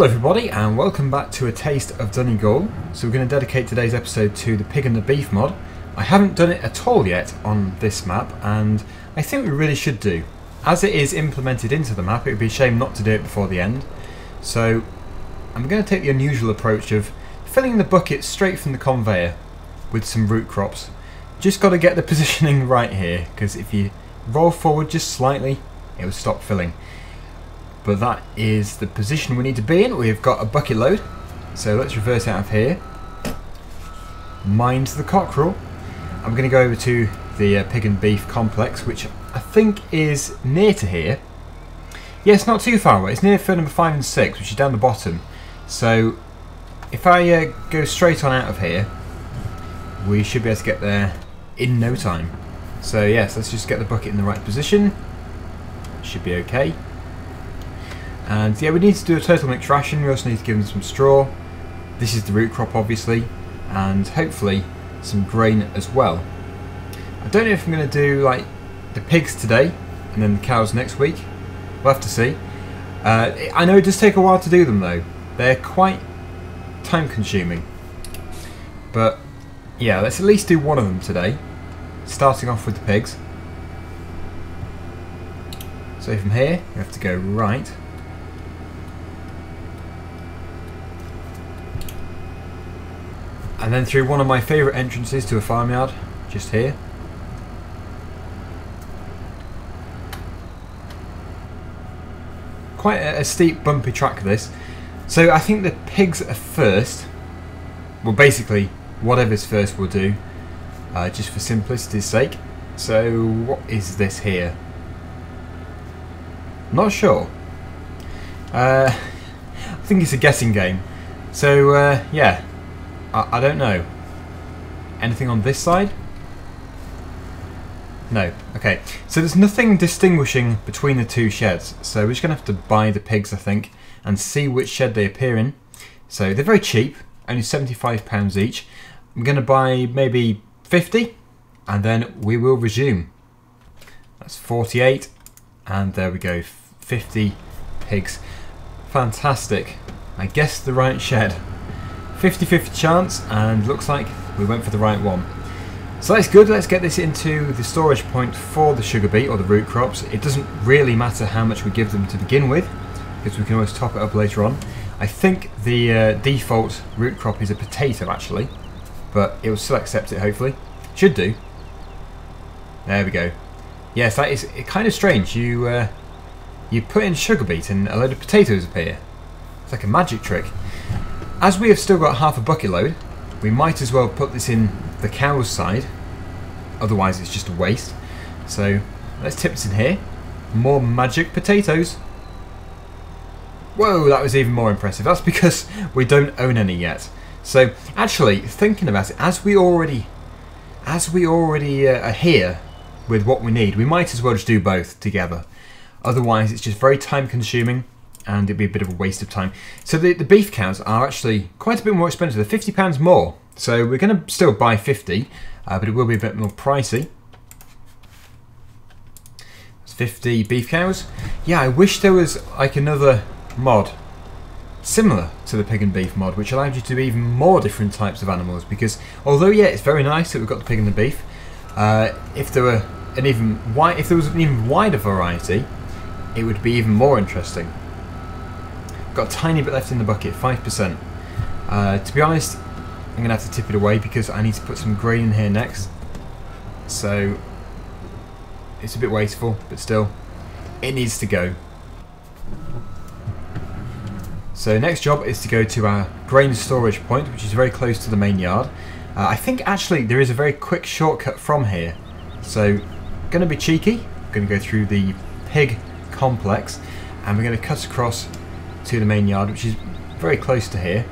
Hello everybody and welcome back to A Taste of Donegal. So we're going to dedicate today's episode to the Pig and the Beef mod. I haven't done it at all yet on this map and I think we really should do. As it is implemented into the map it would be a shame not to do it before the end. So I'm going to take the unusual approach of filling the bucket straight from the conveyor with some root crops. Just got to get the positioning right here because if you roll forward just slightly it will stop filling but that is the position we need to be in. We've got a bucket load, so let's reverse out of here. Mind the cockerel. I'm going to go over to the uh, pig and beef complex, which I think is near to here. Yeah, not too far away. It's near field number 5 and 6, which is down the bottom. So, if I uh, go straight on out of here, we should be able to get there in no time. So yes, let's just get the bucket in the right position. Should be okay. And yeah, we need to do a total mixed ration. We also need to give them some straw. This is the root crop, obviously, and hopefully some grain as well. I don't know if I'm going to do like the pigs today and then the cows next week. We'll have to see. Uh, I know it does take a while to do them though. They're quite time consuming. But yeah, let's at least do one of them today. Starting off with the pigs. So from here, we have to go right. And then through one of my favourite entrances to a farmyard, just here. Quite a, a steep, bumpy track this. So I think the pigs are first. Well, basically, whatever's first will do, uh, just for simplicity's sake. So what is this here? Not sure. Uh, I think it's a guessing game. So uh, yeah, I, I don't know. Anything on this side? No. Okay. So there's nothing distinguishing between the two sheds. So we're just going to have to buy the pigs, I think, and see which shed they appear in. So they're very cheap, only £75 each. I'm going to buy maybe 50, and then we will resume. That's 48, and there we go, 50 pigs. Fantastic. I guess the right shed. 50-50 chance and looks like we went for the right one. So that's good, let's get this into the storage point for the sugar beet or the root crops. It doesn't really matter how much we give them to begin with because we can always top it up later on. I think the uh, default root crop is a potato actually, but it will still accept it hopefully. Should do. There we go. Yes, that is kind of strange. You uh, you put in sugar beet and a load of potatoes appear. It's like a magic trick. As we have still got half a bucket load, we might as well put this in the cow's side, otherwise it's just a waste. So let's tip this in here. More magic potatoes. Whoa, that was even more impressive. That's because we don't own any yet. So actually, thinking about it, as we already, as we already uh, are here with what we need, we might as well just do both together. Otherwise, it's just very time consuming and it'd be a bit of a waste of time. So the, the beef cows are actually quite a bit more expensive. They're £50 more. So we're going to still buy 50, uh, but it will be a bit more pricey. That's 50 beef cows. Yeah, I wish there was like another mod similar to the pig and beef mod, which allowed you to do even more different types of animals. Because although yeah, it's very nice that we've got the pig and the beef, uh, if there were an even wide, if there was an even wider variety, it would be even more interesting. Got a tiny bit left in the bucket, 5%. Uh, to be honest, I'm going to have to tip it away because I need to put some grain in here next. So, it's a bit wasteful, but still, it needs to go. So next job is to go to our grain storage point, which is very close to the main yard. Uh, I think actually there is a very quick shortcut from here. So, going to be cheeky, going to go through the pig complex, and we're going to cut across to the main yard, which is very close to here.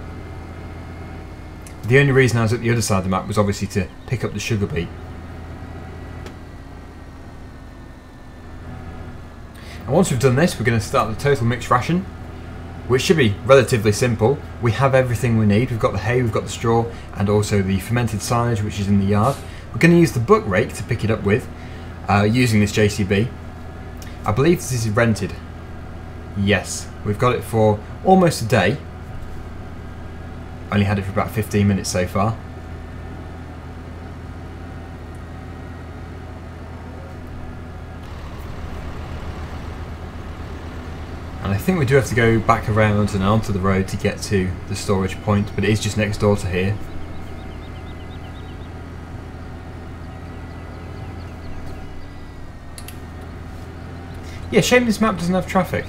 The only reason I was at the other side of the map was obviously to pick up the sugar beet. And once we've done this, we're going to start the total mixed ration, which should be relatively simple. We have everything we need. We've got the hay, we've got the straw, and also the fermented silage, which is in the yard. We're going to use the buck rake to pick it up with, uh, using this JCB. I believe this is rented, Yes, we've got it for almost a day. Only had it for about 15 minutes so far. And I think we do have to go back around and onto the road to get to the storage point, but it is just next door to here. Yeah, shame this map doesn't have traffic.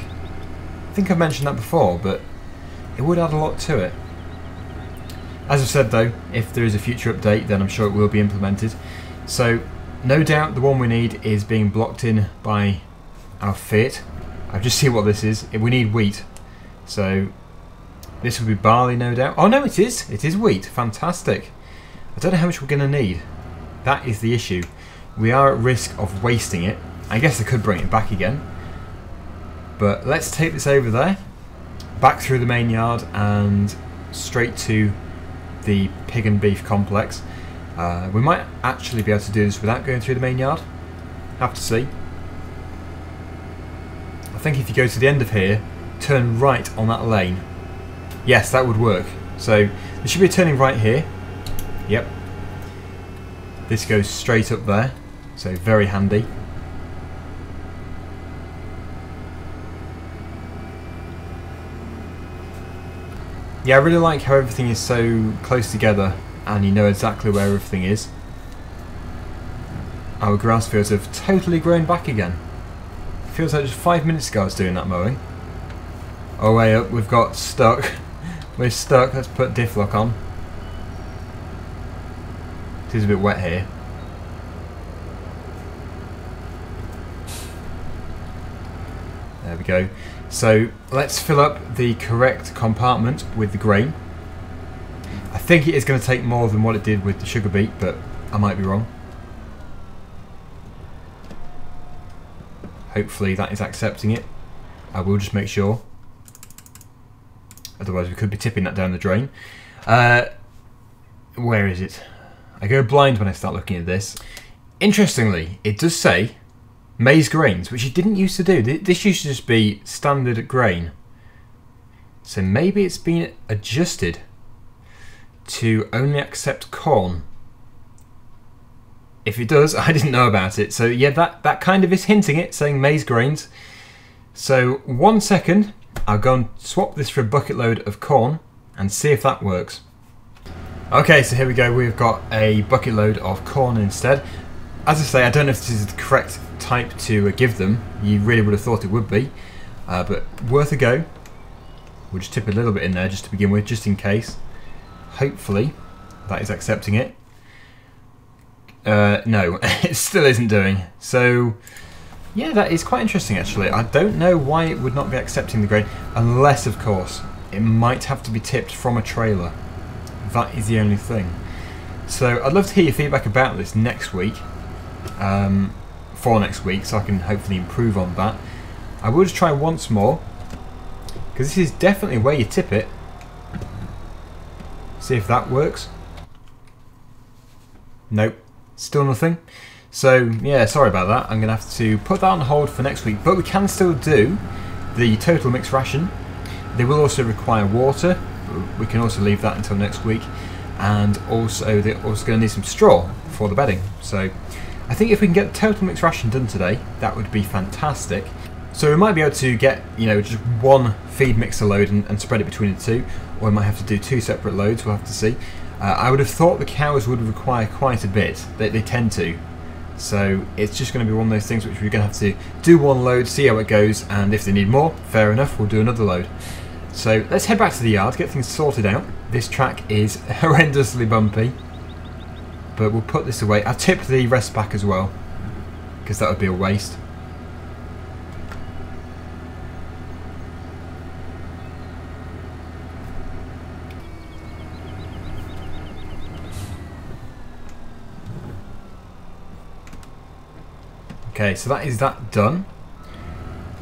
I think I've mentioned that before, but it would add a lot to it. As I've said though, if there is a future update then I'm sure it will be implemented. So no doubt the one we need is being blocked in by our Fiat. I've just seen what this is. We need wheat. So this would be barley no doubt. Oh no it is. It is wheat. Fantastic. I don't know how much we're going to need. That is the issue. We are at risk of wasting it. I guess I could bring it back again. But let's take this over there. Back through the main yard and straight to the pig and beef complex. Uh, we might actually be able to do this without going through the main yard. Have to see. I think if you go to the end of here, turn right on that lane. Yes, that would work. So there should be a turning right here. Yep. This goes straight up there. So very handy. Yeah, I really like how everything is so close together and you know exactly where everything is. Our grass fields have totally grown back again. Feels like just five minutes ago I was doing that mowing. Oh way up, we've got stuck. We're stuck, let's put diff lock on. It is a bit wet here. There we go. So let's fill up the correct compartment with the grain. I think it is going to take more than what it did with the sugar beet, but I might be wrong. Hopefully that is accepting it. I will just make sure. Otherwise we could be tipping that down the drain. Uh, where is it? I go blind when I start looking at this. Interestingly, it does say maize grains, which it didn't used to do. This used to just be standard grain. So maybe it's been adjusted to only accept corn. If it does, I didn't know about it. So yeah, that, that kind of is hinting it, saying maize grains. So one second, I'll go and swap this for a bucket load of corn and see if that works. Okay, so here we go. We've got a bucket load of corn instead. As I say, I don't know if this is the correct type to give them. You really would have thought it would be. Uh, but worth a go. We'll just tip a little bit in there just to begin with, just in case. Hopefully, that is accepting it. Uh, no, it still isn't doing. So, yeah, that is quite interesting actually. I don't know why it would not be accepting the grain, unless, of course, it might have to be tipped from a trailer. That is the only thing. So, I'd love to hear your feedback about this next week. Um, for next week, so I can hopefully improve on that. I will just try once more, because this is definitely where you tip it. See if that works. Nope, still nothing. So yeah, sorry about that. I'm going to have to put that on hold for next week, but we can still do the total mixed ration. They will also require water. We can also leave that until next week. And also, they're also going to need some straw for the bedding. So I think if we can get the total mixed ration done today, that would be fantastic. So we might be able to get, you know, just one feed mixer load and, and spread it between the two, or we might have to do two separate loads, we'll have to see. Uh, I would have thought the cows would require quite a bit, they, they tend to. So it's just going to be one of those things which we're going to have to do one load, see how it goes, and if they need more, fair enough, we'll do another load. So let's head back to the yard, get things sorted out. This track is horrendously bumpy but we'll put this away. I'll tip the rest back as well, because that would be a waste. Okay, so that is that done.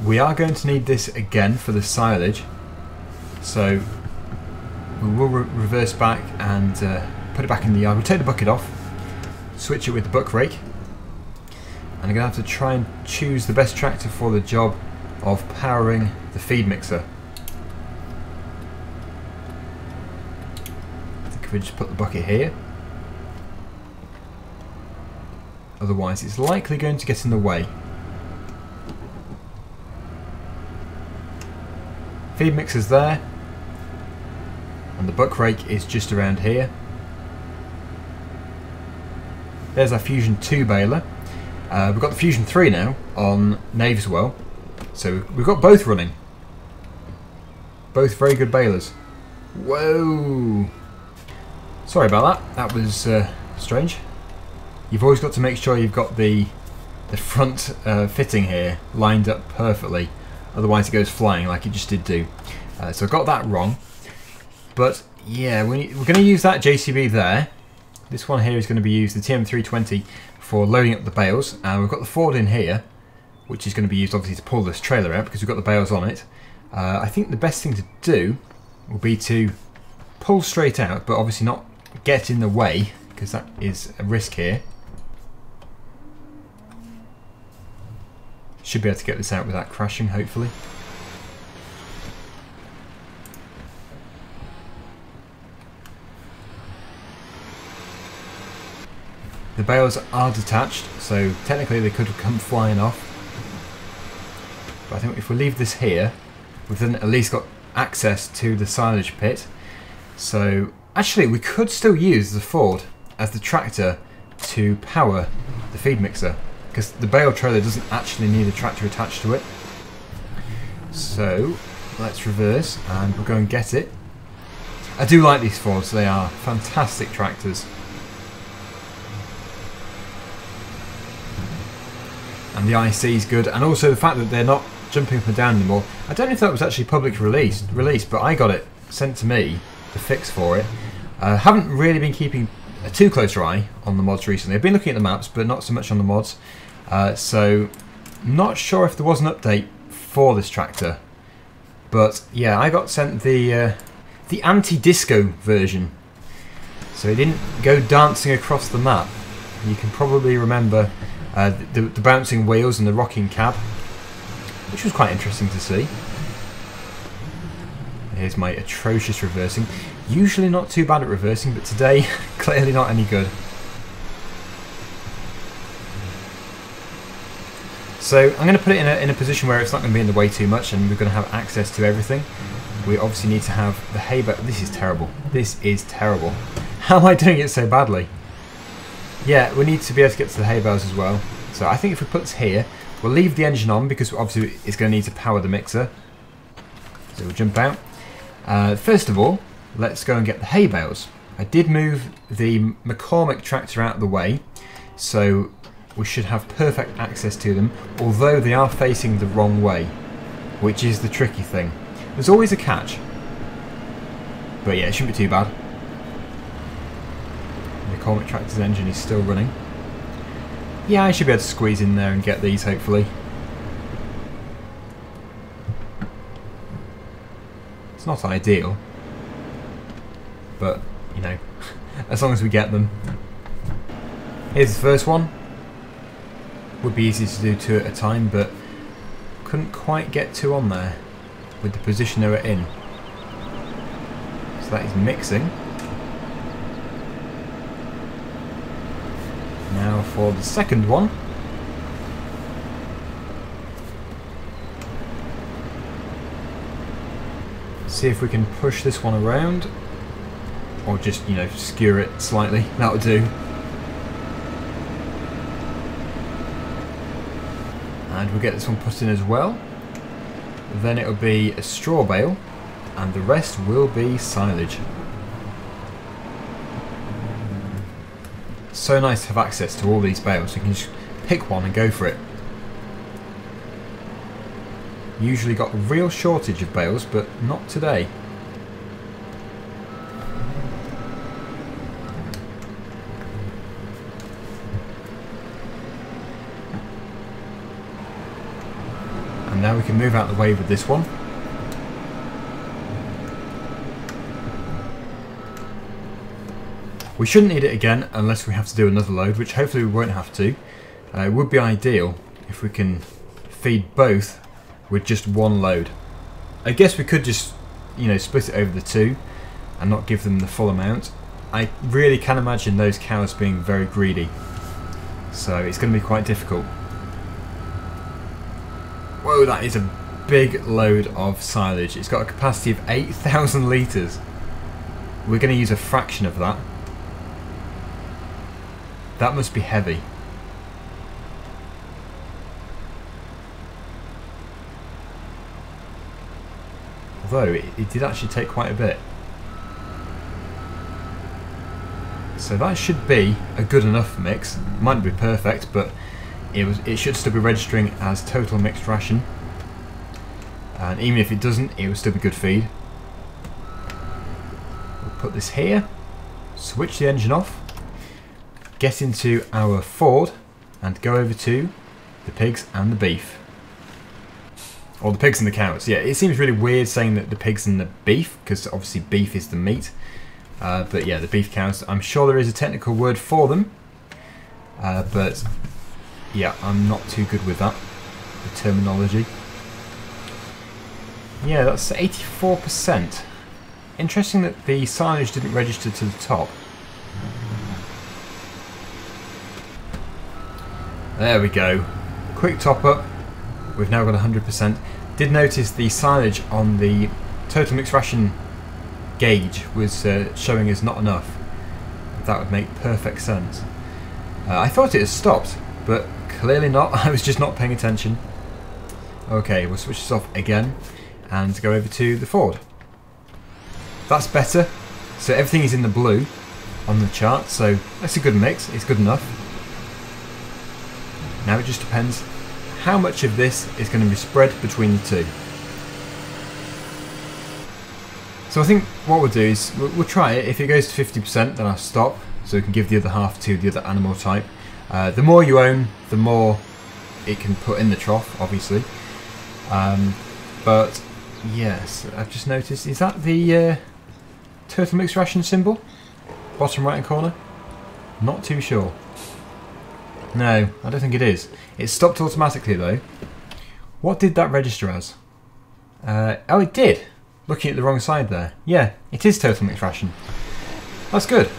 We are going to need this again for the silage. So we will re reverse back and uh, put it back in the yard. We'll take the bucket off switch it with the buck rake. And I'm going to have to try and choose the best tractor for the job of powering the feed mixer. I think if we just put the bucket here. Otherwise it's likely going to get in the way. Feed mixer's there. And the buck rake is just around here. There's our Fusion 2 baler. Uh, we've got the Fusion 3 now on Knaveswell. So we've got both running. Both very good balers. Whoa! Sorry about that. That was uh, strange. You've always got to make sure you've got the the front uh, fitting here lined up perfectly. Otherwise it goes flying like it just did do. Uh, so I got that wrong. But yeah, we, we're going to use that JCB there. This one here is going to be used, the TM320, for loading up the bales. And uh, we've got the Ford in here, which is going to be used obviously to pull this trailer out because we've got the bales on it. Uh, I think the best thing to do will be to pull straight out, but obviously not get in the way because that is a risk here. Should be able to get this out without crashing, hopefully. The bales are detached, so technically they could have come flying off. But I think if we leave this here, we've then at least got access to the silage pit. So actually we could still use the Ford as the tractor to power the feed mixer because the bale trailer doesn't actually need a tractor attached to it. So let's reverse and we'll go and get it. I do like these Fords, they are fantastic tractors. The IC is good, and also the fact that they're not jumping up and down anymore. I don't know if that was actually public release, release but I got it sent to me, the fix for it. Uh, haven't really been keeping a too closer eye on the mods recently. I've been looking at the maps, but not so much on the mods. Uh, so, not sure if there was an update for this tractor. But yeah, I got sent the uh, the anti-disco version. So it didn't go dancing across the map. You can probably remember uh, the, the bouncing wheels and the rocking cab, which was quite interesting to see. Here's my atrocious reversing. Usually not too bad at reversing, but today clearly not any good. So I'm going to put it in a, in a position where it's not going to be in the way too much and we're going to have access to everything. We obviously need to have the hay but This is terrible. This is terrible. How am I doing it so badly? Yeah, we need to be able to get to the hay bales as well. So I think if we put this here, we'll leave the engine on because obviously it's going to need to power the mixer. So we'll jump out. Uh, first of all, let's go and get the hay bales. I did move the McCormick tractor out of the way, so we should have perfect access to them, although they are facing the wrong way, which is the tricky thing. There's always a catch. But yeah, it shouldn't be too bad. McCormick Tractor's engine is still running. Yeah, I should be able to squeeze in there and get these, hopefully. It's not ideal. But, you know, as long as we get them. Here's the first one. Would be easy to do two at a time, but couldn't quite get two on there with the position they were in. So that is mixing. Now for the second one. See if we can push this one around. Or just, you know, skewer it slightly. That would do. And we'll get this one put in as well. Then it'll be a straw bale. And the rest will be silage. So nice to have access to all these bales. You can just pick one and go for it. Usually got a real shortage of bales, but not today. And now we can move out the way with this one. We shouldn't need it again unless we have to do another load, which hopefully we won't have to. Uh, it would be ideal if we can feed both with just one load. I guess we could just, you know, split it over the two and not give them the full amount. I really can imagine those cows being very greedy. So it's going to be quite difficult. Whoa, that is a big load of silage. It's got a capacity of 8,000 litres. We're going to use a fraction of that. That must be heavy. Although, it, it did actually take quite a bit. So that should be a good enough mix. Might be perfect, but it was it should still be registering as total mixed ration. And even if it doesn't, it will still be good feed. We'll put this here, switch the engine off, get into our Ford, and go over to the pigs and the beef. Or the pigs and the cows. Yeah, it seems really weird saying that the pigs and the beef, because obviously beef is the meat. Uh, but yeah, the beef cows. I'm sure there is a technical word for them. Uh, but yeah, I'm not too good with that. The terminology. Yeah, that's 84%. Interesting that the signage didn't register to the top. There we go. Quick top up. We've now got 100%. Did notice the signage on the total mixed ration gauge was uh, showing us not enough. That would make perfect sense. Uh, I thought it had stopped, but clearly not. I was just not paying attention. Okay, we'll switch this off again and go over to the Ford. That's better. So everything is in the blue on the chart, so that's a good mix. It's good enough. Now it just depends how much of this is going to be spread between the two. So I think what we'll do is we'll, try it. If it goes to 50%, then I'll stop, so we can give the other half to the other animal type. Uh, the more you own, the more it can put in the trough, obviously. Um, but yes, I've just noticed. Is that the uh, total mix ration symbol? Bottom right hand corner? Not too sure. No, I don't think it is. It stopped automatically though. What did that register as? Uh, oh, it did. Looking at the wrong side there. Yeah, it is total ration. That's good.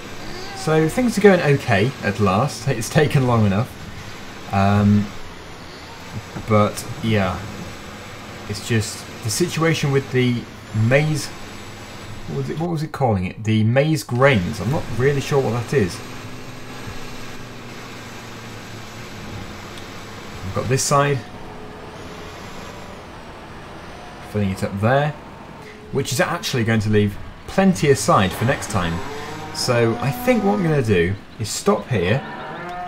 So things are going okay at last. It's taken long enough. Um, but yeah, it's just the situation with the maize. What was, it, what was it calling it? The maize grains. I'm not really sure what that is. I've got this side. Filling it up there which is actually going to leave plenty aside for next time. So I think what I'm going to do is stop here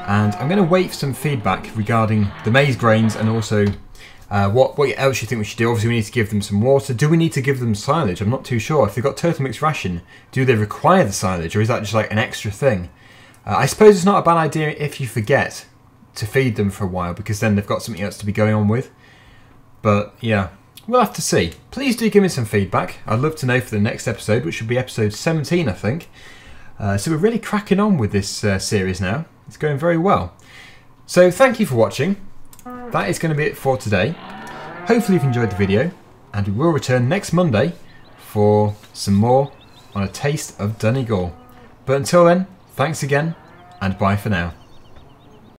and I'm going to wait for some feedback regarding the maize grains and also uh, what, what else you think we should do. Obviously we need to give them some water. Do we need to give them silage? I'm not too sure. If they've got total mixed ration, do they require the silage or is that just like an extra thing? Uh, I suppose it's not a bad idea if you forget to feed them for a while because then they've got something else to be going on with. But yeah, We'll have to see. Please do give me some feedback. I'd love to know for the next episode, which should be episode 17, I think. Uh, so we're really cracking on with this uh, series now. It's going very well. So thank you for watching. That is going to be it for today. Hopefully you've enjoyed the video, and we will return next Monday for some more on a taste of Donegal. But until then, thanks again, and bye for now.